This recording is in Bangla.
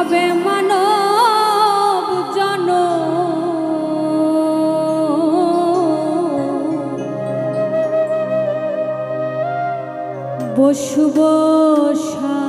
হবে মানব জন। বসুব সা